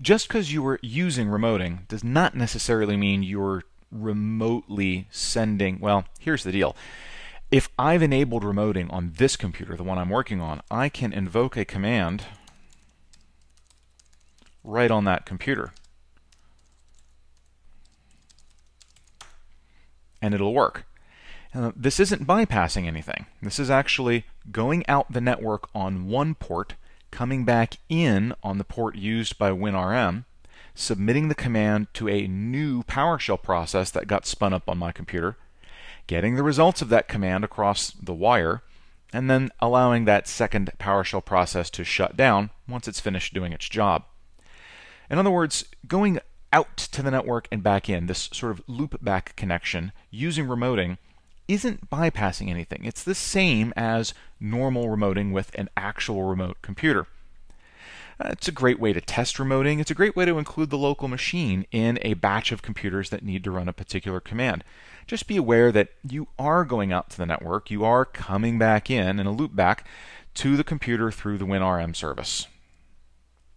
Just because you are using remoting does not necessarily mean you're remotely sending. Well, here's the deal. If I've enabled remoting on this computer, the one I'm working on, I can invoke a command right on that computer. And it'll work. Uh, this isn't bypassing anything. This is actually going out the network on one port, coming back in on the port used by WinRM, submitting the command to a new PowerShell process that got spun up on my computer, getting the results of that command across the wire, and then allowing that second PowerShell process to shut down once it's finished doing its job. In other words, going out to the network and back in, this sort of loop back connection using remoting isn't bypassing anything. It's the same as normal remoting with an actual remote computer. Uh, it's a great way to test remoting. It's a great way to include the local machine in a batch of computers that need to run a particular command. Just be aware that you are going out to the network, you are coming back in in a loop back to the computer through the WinRM service.